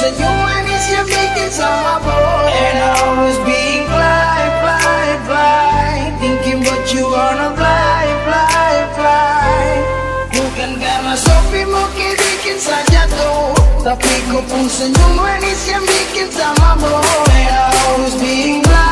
pun senyum manis yang bikin sama boy. And I always being fly, fly, fly. Thinking but you wanna fly, fly, fly. Bukan karena sopi mau bikin saja tuh Tapi kau pun senyum manis yang bikin sama boy. And I always being fly,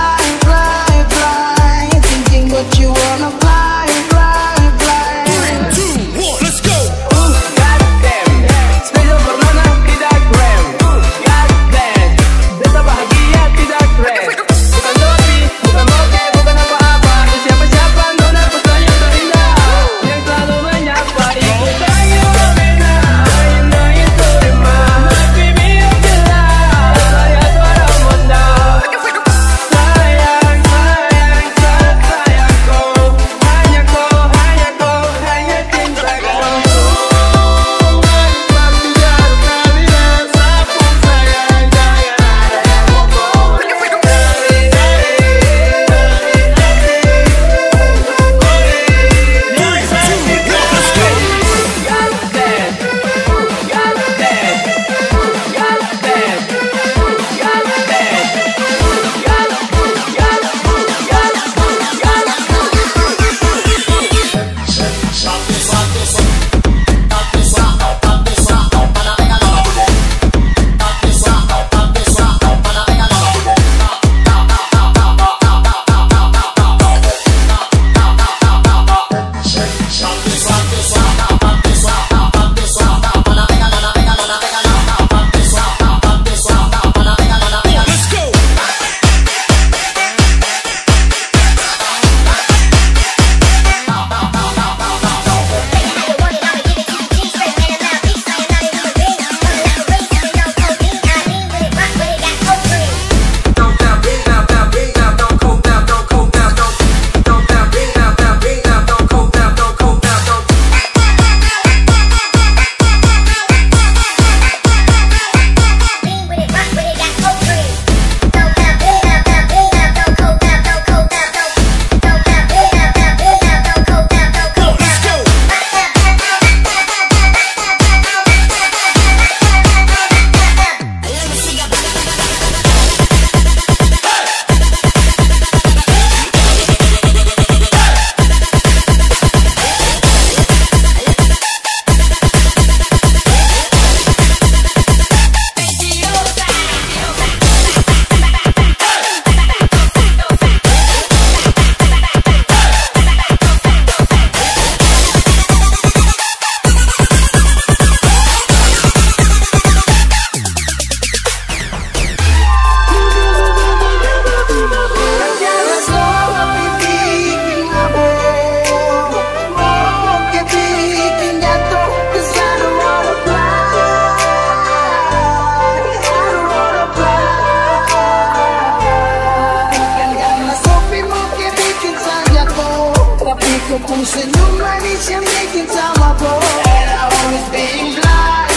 Tapi kau pun senyum manis yang bikin sama boy And I always being fly